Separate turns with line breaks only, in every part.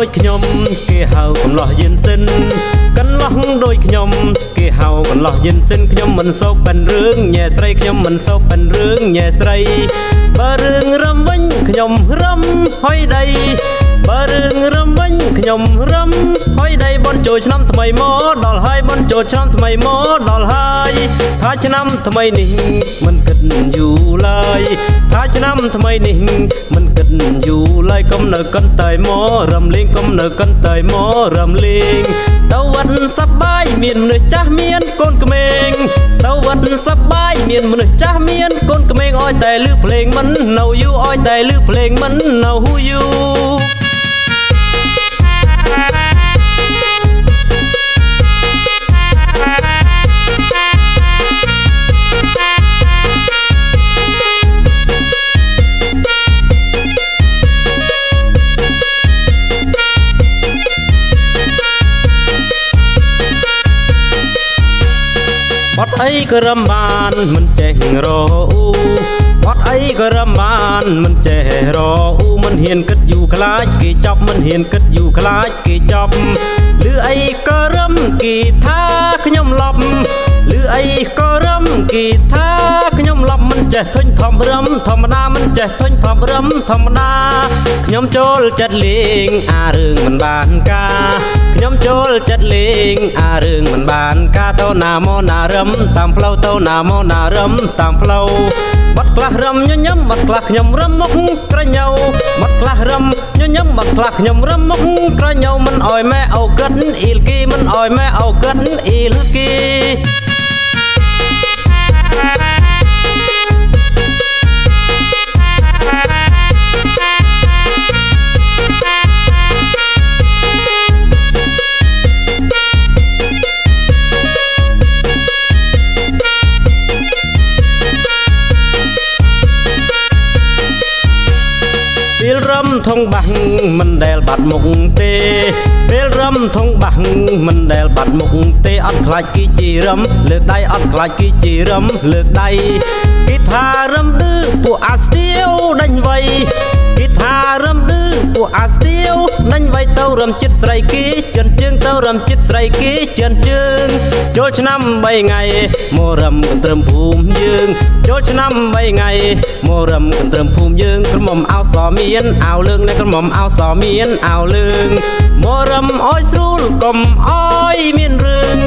ោះដូចខ្ញុំគេហៅកំឡោះយិនសិនកន្លោះដូចខ្ញុំគេហៅកន្លោះយិនសិនខ្ញុំមិនសោកប៉ិនរឿងញ៉ែស្រីខ្ញុំមិនសោកប៉ិនរឿងញ៉ែស្រីបើរឿងរំវិញខ្ញុំរំហុយដី បើរឿងរំវិញខ្ញុំរំហុយដីបនចូលឆ្នាំថ្មីមកដល់ហើយបនចូលឆ្នាំថ្មីមកដល់ហើយថាឆ្នាំថ្មីនេះមិនគិតយូរឡើយថាឆ្នាំថ្មីនេះមិនគិតយូរឡើយកុំនៅកន្តើយមករំលេងកុំនៅកន្តើយមករំលេងទៅវត្តសប្បាយមានមនុស្សចាស់មានកូនក្មេងទៅវត្តសប្បាយមានមនុស្សចាស់មានកូនក្មេងអោយតែលឺភ្លេងមិននៅយូរអោយតែលឺភ្លេងមិននៅយូ អីក៏រំបានមិនចេះរអ៊ូបត់អីក៏រំបានមិនចេះរអ៊ូមិនហ៊ានគិតយូរខ្លាចគេចាប់មិនហ៊ានគិតយូរខ្លាចគេចាប់ឬអីក៏រំគេថាខ្ញុំឡប់ឬអីក៏រំគេថាខ្ញុំឡប់មិនចេះធុញធំរំធម្មតាមិនចេះធុញធំរំធម្មតាខ្ញុំចូលចិត្តលេងអារឿងមិនបានការខ្ញុំចូលចិត្តលេងអារឿងមិន បានការទៅណាមកណារឹមតាមផ្លូវទៅណាមកណារឹមតាមផ្លូវបាត់ខ្លះរឹមញញឹមបាត់ខ្លះខ្ញុំរឹមមុខក្រញៅបាត់ខ្លះរឹមញញឹមបាត់ខ្លះខ្ញុំរឹមមុខក្រញៅមិនអោយម៉ែអូកិតអ៊ីលគីមិនអោយម៉ែអូកិតអ៊ីលគី ធំបាំងមិនដែលបាត់មុខទេ ពេលរំធំបាំងមិនដែលបាត់មុខទេអត់ខ្លាចគីជីរំលើកដៃអត់ខ្លាចគីជីរំលើកដៃគេថារំឌឺពួកអាស្ទៀវដេញវៃ រំចិត្តស្រីគេចិនជើងទៅរំចិត្តស្រីគេចិនជើងចូលឆ្នាំ3ថ្ងៃមករំកន្ទ្រឹមភូមិយើងចូលឆ្នាំ3ថ្ងៃមករំកន្ទ្រឹមភូមិយើងក្រមុំអោសមានអាវលឿងនៅក្រមុំអោសមានអាវលឿងមករំអោយស្រួលកុំអោយមានរឿង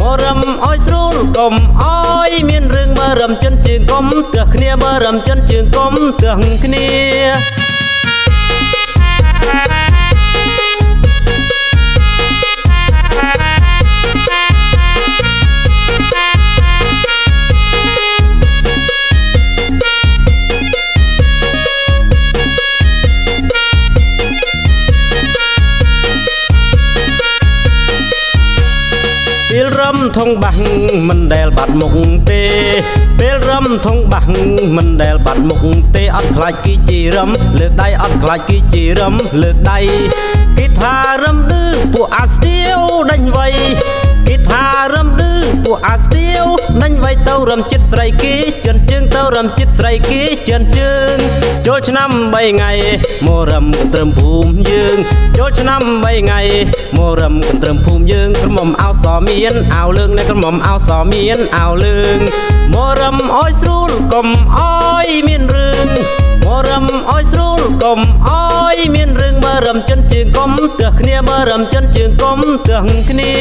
មករំអោយស្រួលកុំអោយមានរឿងបើរំចិនជើងកុំទើសគ្នាបើរំចិនជើងកុំទើសគ្នាពេល ធំបាំងមិនដែលបាត់មុខទេ ពេលរំធំបាំងមិនដែលបាត់មុខទេអត់ខ្លាចគីជីរំលើកដៃអត់ខ្លាចគីជីរំលើកដៃគេថារំឌឺពួកអាស្ទៀវដេញវៃគេថារំឌឺពួកអាស្ទៀវដេញវៃទៅរំចិត្តស្រីគេចិនជើងទៅ រំចិត្តស្រីគេចិនជើងចូលឆ្នាំ3ថ្ងៃមករំកន្ទ្រឹមភូមិយើងចូលឆ្នាំ3ថ្ងៃមករំកន្ទ្រឹមភូមិយើងក្រមុំអោសមានអាវលឿងនៅក្រមុំអោសមានអាវលឿងមករំអោយស្រួលកុំអោយមានរឿងមករំអោយស្រួលកុំអោយមានរឿងបើរំចិនជើងកុំទើសគ្នាបើរំចិនជើងកុំទើសគ្នា